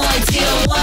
more deal.